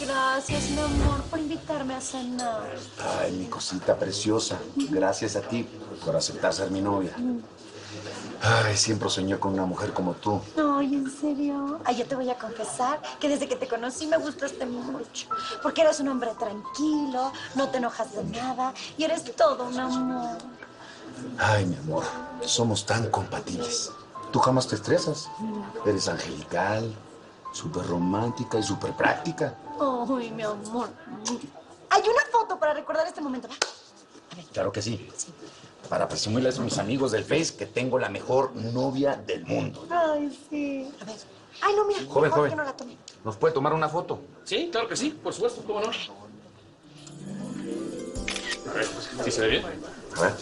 Gracias, mi amor, por invitarme a cenar. Ay, mi cosita preciosa. Gracias a ti por aceptar ser mi novia. Ay, siempre soñé con una mujer como tú. Ay, ¿en serio? Ay, yo te voy a confesar que desde que te conocí me gustaste mucho. Porque eres un hombre tranquilo, no te enojas de nada y eres todo un amor. Ay, mi amor, somos tan compatibles. Tú jamás te estresas. Eres angelical, súper romántica y súper práctica. Ay, mi amor. Hay una foto para recordar este momento. ¿va? Claro que sí. Para presumirles a mis amigos del Face que tengo la mejor novia del mundo. Ay, sí. A ver. Ay, no, mira. Joven, mejor joven. que no la tome. ¿Nos puede tomar una foto? Sí, claro que sí, por supuesto, cómo no. A ver, ¿sí se ve bien? A ver.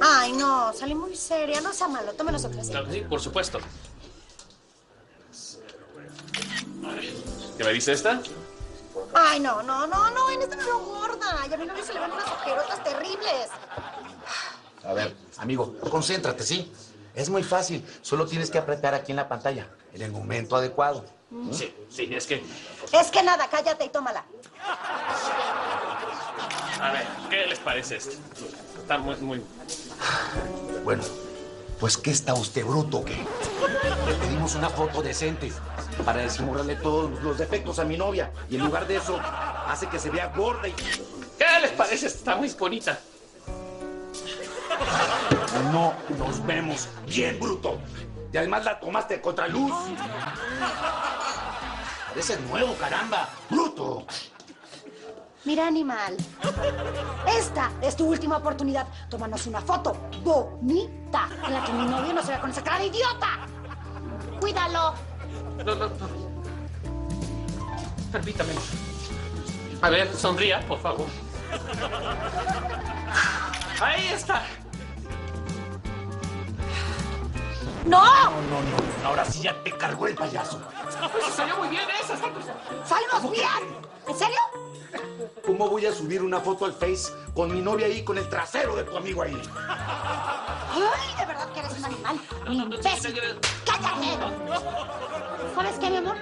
Ay, no, salí muy seria. No sea malo, tómenos otra vez. Claro que sí, por supuesto. ¿Qué me dice esta? Ay, no, no, no, no, en esta me veo gorda. Y a mi novio se le ven unas ojerotas terribles. A ver, amigo, concéntrate, ¿sí? Es muy fácil. Solo tienes que apretar aquí en la pantalla, en el momento adecuado. Sí, sí, es que. Es que nada, cállate y tómala. A ver, ¿qué les parece esto? Está muy, muy. Bueno, pues ¿qué está usted bruto o qué? Le pedimos una foto decente para disimularle todos los defectos a mi novia. Y en lugar de eso, hace que se vea gorda y... ¿Qué les parece? Está muy bonita. No nos vemos bien, bruto. Y además la tomaste contra luz. Ese nuevo, caramba. Bruto. Mira, animal. Esta es tu última oportunidad. Tómanos una foto bonita en la que mi novio no se vea con esa cara de idiota. Cuídalo. No, no, no. Permítame. A ver, sonría, por favor. Ahí está. ¡No! No, no, no. Ahora sí ya te cargó el payaso. Pues salió muy bien esa. ¡Salimos bien! ¿En serio? ¿Cómo voy a subir una foto al Face con mi novia ahí, con el trasero de tu amigo ahí? ¡Ay, de verdad que eres un animal! ¡Un imbécil! ¡Cállate! ¿Sabes qué, mi amor?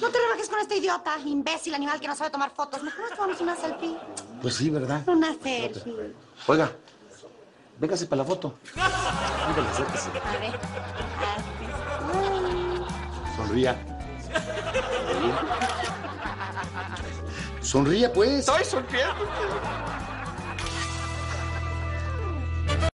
No te rebajes con este idiota, imbécil, animal que no sabe tomar fotos. Mejor nos tomamos una selfie. Pues sí, ¿verdad? Una selfie. Oiga, véngase para la foto. Ándale, acérquese. A ver. Sonría. Sonría, pues. Estoy sonriendo.